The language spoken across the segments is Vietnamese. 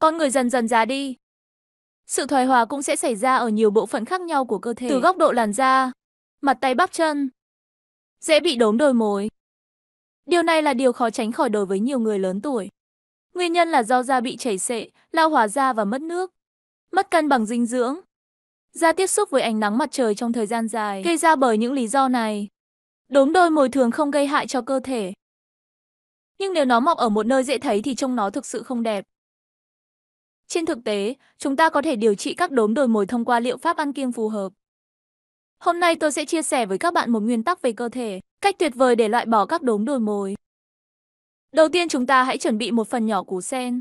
con người dần dần già đi. Sự thoái hóa cũng sẽ xảy ra ở nhiều bộ phận khác nhau của cơ thể, từ góc độ làn da, mặt tay bắp chân, dễ bị đốm đồi mồi. Điều này là điều khó tránh khỏi đối với nhiều người lớn tuổi. Nguyên nhân là do da bị chảy xệ, lao hóa da và mất nước, mất cân bằng dinh dưỡng. Da tiếp xúc với ánh nắng mặt trời trong thời gian dài, gây ra bởi những lý do này. Đốm đôi mồi thường không gây hại cho cơ thể. Nhưng nếu nó mọc ở một nơi dễ thấy thì trông nó thực sự không đẹp. Trên thực tế, chúng ta có thể điều trị các đốm đồi mồi thông qua liệu pháp ăn kiêng phù hợp. Hôm nay tôi sẽ chia sẻ với các bạn một nguyên tắc về cơ thể, cách tuyệt vời để loại bỏ các đốm đồi mồi. Đầu tiên chúng ta hãy chuẩn bị một phần nhỏ củ sen.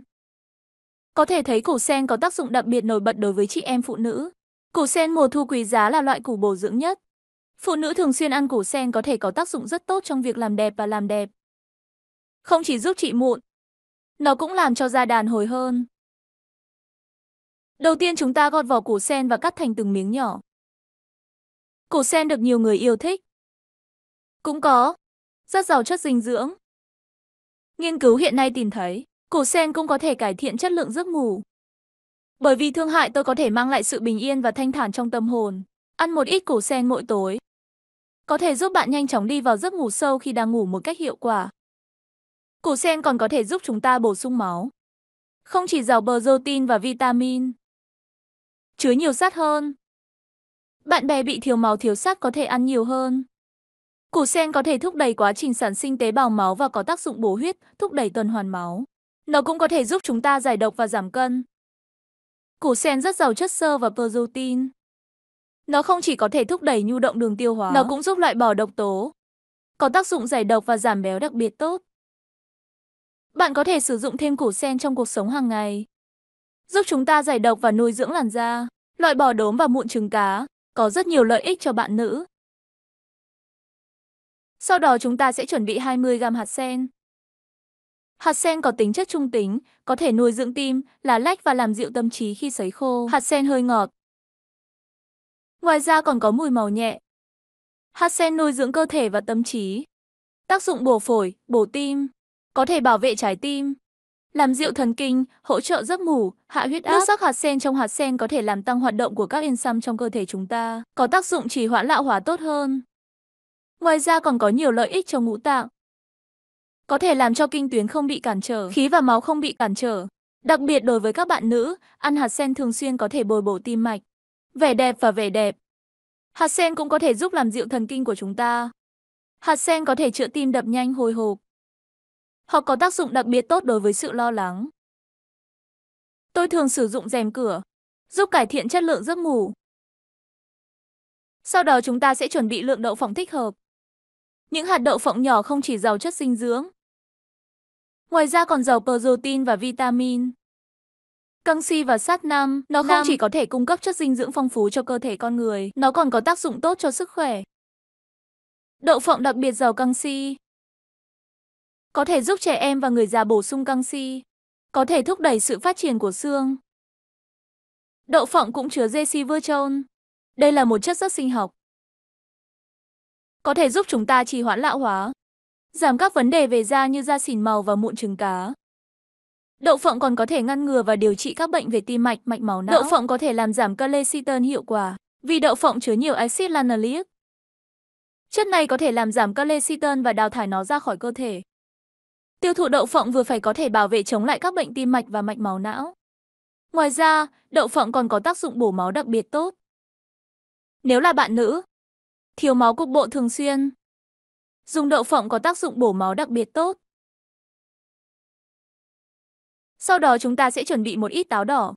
Có thể thấy củ sen có tác dụng đặc biệt nổi bật đối với chị em phụ nữ. Củ sen mùa thu quý giá là loại củ bổ dưỡng nhất. Phụ nữ thường xuyên ăn củ sen có thể có tác dụng rất tốt trong việc làm đẹp và làm đẹp. Không chỉ giúp trị mụn, nó cũng làm cho da đàn hồi hơn. Đầu tiên chúng ta gọt vỏ củ sen và cắt thành từng miếng nhỏ. Củ sen được nhiều người yêu thích. Cũng có, rất giàu chất dinh dưỡng. Nghiên cứu hiện nay tìm thấy, củ sen cũng có thể cải thiện chất lượng giấc ngủ. Bởi vì thương hại tôi có thể mang lại sự bình yên và thanh thản trong tâm hồn. Ăn một ít củ sen mỗi tối. Có thể giúp bạn nhanh chóng đi vào giấc ngủ sâu khi đang ngủ một cách hiệu quả. Củ sen còn có thể giúp chúng ta bổ sung máu. Không chỉ giàu protein và vitamin, chứa nhiều sắt hơn. Bạn bè bị thiếu máu thiếu sắt có thể ăn nhiều hơn. Củ sen có thể thúc đẩy quá trình sản sinh tế bào máu và có tác dụng bổ huyết, thúc đẩy tuần hoàn máu. Nó cũng có thể giúp chúng ta giải độc và giảm cân. Củ sen rất giàu chất xơ và protein. Nó không chỉ có thể thúc đẩy nhu động đường tiêu hóa, nó cũng giúp loại bỏ độc tố. Có tác dụng giải độc và giảm béo đặc biệt tốt. Bạn có thể sử dụng thêm củ sen trong cuộc sống hàng ngày. Giúp chúng ta giải độc và nuôi dưỡng làn da, loại bỏ đốm và mụn trứng cá, có rất nhiều lợi ích cho bạn nữ. Sau đó chúng ta sẽ chuẩn bị 20g hạt sen. Hạt sen có tính chất trung tính, có thể nuôi dưỡng tim, lá lách và làm dịu tâm trí khi sấy khô. Hạt sen hơi ngọt. Ngoài ra còn có mùi màu nhẹ. Hạt sen nuôi dưỡng cơ thể và tâm trí. Tác dụng bổ phổi, bổ tim, có thể bảo vệ trái tim, làm dịu thần kinh, hỗ trợ giấc ngủ, hạ huyết áp. Nước sắc hạt sen trong hạt sen có thể làm tăng hoạt động của các enzyme trong cơ thể chúng ta, có tác dụng trì hoãn lão hóa tốt hơn. Ngoài ra còn có nhiều lợi ích cho ngũ tạng. Có thể làm cho kinh tuyến không bị cản trở, khí và máu không bị cản trở. Đặc biệt đối với các bạn nữ, ăn hạt sen thường xuyên có thể bồi bổ tim mạch, vẻ đẹp và vẻ đẹp. Hạt sen cũng có thể giúp làm dịu thần kinh của chúng ta. Hạt sen có thể chữa tim đập nhanh hồi hộp. Hoặc có tác dụng đặc biệt tốt đối với sự lo lắng. Tôi thường sử dụng rèm cửa, giúp cải thiện chất lượng giấc ngủ. Sau đó chúng ta sẽ chuẩn bị lượng đậu phộng thích hợp. Những hạt đậu phộng nhỏ không chỉ giàu chất dinh dưỡng, ngoài ra còn giàu protein và vitamin. Canxi và sắt nam, nó không chỉ có thể cung cấp chất dinh dưỡng phong phú cho cơ thể con người, nó còn có tác dụng tốt cho sức khỏe. Đậu phộng đặc biệt giàu canxi, có thể giúp trẻ em và người già bổ sung canxi, có thể thúc đẩy sự phát triển của xương. Đậu phộng cũng chứa resveratrol. Đây là một chất rất sinh học. Có thể giúp chúng ta trì hoãn lão hóa, giảm các vấn đề về da như da xỉn màu và mụn trứng cá. Đậu phộng còn có thể ngăn ngừa và điều trị các bệnh về tim mạch, mạch máu não. Đậu phộng có thể làm giảm cholesterol hiệu quả vì đậu phộng chứa nhiều axit linoleic. Chất này có thể làm giảm cholesterol và đào thải nó ra khỏi cơ thể. Tiêu thụ đậu phộng vừa phải có thể bảo vệ chống lại các bệnh tim mạch và mạch máu não. Ngoài ra, đậu phộng còn có tác dụng bổ máu đặc biệt tốt. Nếu là bạn nữ, thiếu máu cục bộ thường xuyên, dùng đậu phộng có tác dụng bổ máu đặc biệt tốt. Sau đó chúng ta sẽ chuẩn bị một ít táo đỏ.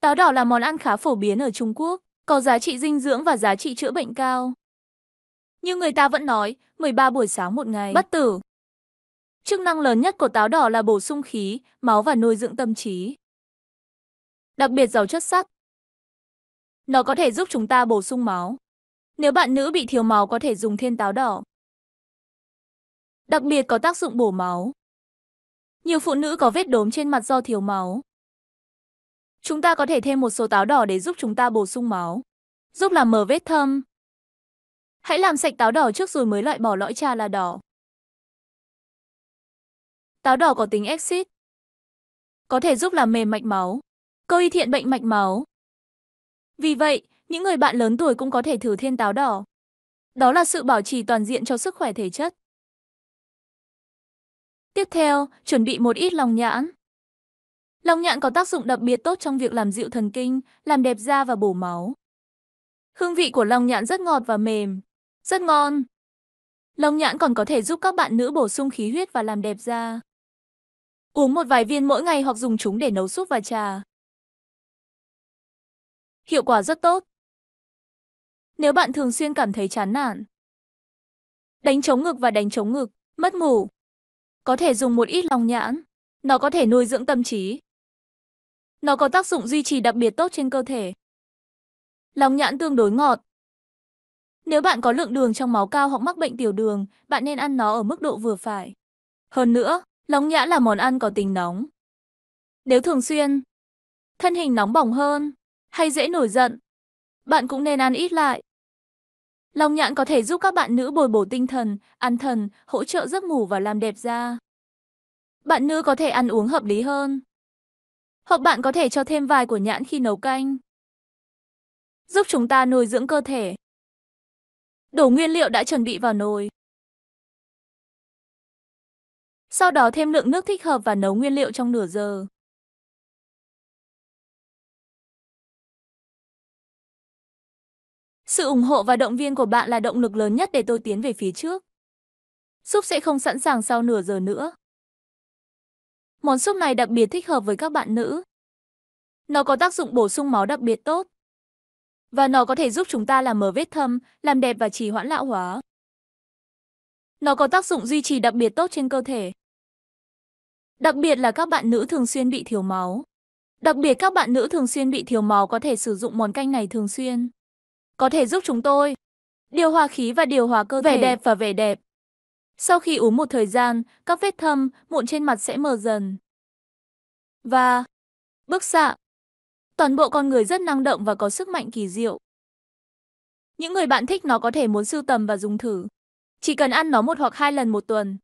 Táo đỏ là món ăn khá phổ biến ở Trung Quốc, có giá trị dinh dưỡng và giá trị chữa bệnh cao. Nhưng người ta vẫn nói, 13 buổi sáng một ngày, bất tử. Chức năng lớn nhất của táo đỏ là bổ sung khí, máu và nuôi dưỡng tâm trí. Đặc biệt giàu chất sắt. Nó có thể giúp chúng ta bổ sung máu. Nếu bạn nữ bị thiếu máu có thể dùng thêm táo đỏ. Đặc biệt có tác dụng bổ máu. Nhiều phụ nữ có vết đốm trên mặt do thiếu máu. Chúng ta có thể thêm một số táo đỏ để giúp chúng ta bổ sung máu, giúp làm mờ vết thâm. Hãy làm sạch táo đỏ trước rồi mới loại bỏ lõi trà là đỏ. Táo đỏ có tính axit. có thể giúp làm mềm mạch máu, cải thiện bệnh mạch máu. Vì vậy, những người bạn lớn tuổi cũng có thể thử thiên táo đỏ. Đó là sự bảo trì toàn diện cho sức khỏe thể chất. Tiếp theo, chuẩn bị một ít lòng nhãn. Lòng nhãn có tác dụng đặc biệt tốt trong việc làm dịu thần kinh, làm đẹp da và bổ máu. Hương vị của lòng nhãn rất ngọt và mềm, rất ngon. Lòng nhãn còn có thể giúp các bạn nữ bổ sung khí huyết và làm đẹp da. Uống một vài viên mỗi ngày hoặc dùng chúng để nấu súp và trà. Hiệu quả rất tốt. Nếu bạn thường xuyên cảm thấy chán nản, đánh chống ngực và đánh chống ngực, mất ngủ, có thể dùng một ít lòng nhãn. Nó có thể nuôi dưỡng tâm trí. Nó có tác dụng duy trì đặc biệt tốt trên cơ thể. Lòng nhãn tương đối ngọt. Nếu bạn có lượng đường trong máu cao hoặc mắc bệnh tiểu đường, bạn nên ăn nó ở mức độ vừa phải. Hơn nữa, lòng nhãn là món ăn có tính nóng. Nếu thường xuyên, thân hình nóng bỏng hơn, hay dễ nổi giận, bạn cũng nên ăn ít lại. Lòng nhãn có thể giúp các bạn nữ bồi bổ tinh thần, ăn thần, hỗ trợ giấc ngủ và làm đẹp da. Bạn nữ có thể ăn uống hợp lý hơn. Hoặc bạn có thể cho thêm vài của nhãn khi nấu canh. Giúp chúng ta nuôi dưỡng cơ thể. Đổ nguyên liệu đã chuẩn bị vào nồi. Sau đó thêm lượng nước thích hợp và nấu nguyên liệu trong nửa giờ. Sự ủng hộ và động viên của bạn là động lực lớn nhất để tôi tiến về phía trước. Súp sẽ không sẵn sàng sau nửa giờ nữa. Món súp này đặc biệt thích hợp với các bạn nữ. Nó có tác dụng bổ sung máu đặc biệt tốt. Và nó có thể giúp chúng ta làm mờ vết thâm, làm đẹp và trì hoãn lão hóa. Nó có tác dụng duy trì đặc biệt tốt trên cơ thể. Đặc biệt là các bạn nữ thường xuyên bị thiếu máu. Đặc biệt các bạn nữ thường xuyên bị thiếu máu có thể sử dụng món canh này thường xuyên. Có thể giúp chúng tôi điều hòa khí và điều hòa cơ thể. Vẻ đẹp và vẻ đẹp. Sau khi uống một thời gian, các vết thâm, mụn trên mặt sẽ mờ dần. Và bức xạ. Toàn bộ con người rất năng động và có sức mạnh kỳ diệu. Những người bạn thích nó có thể muốn sưu tầm và dùng thử. Chỉ cần ăn nó một hoặc hai lần một tuần.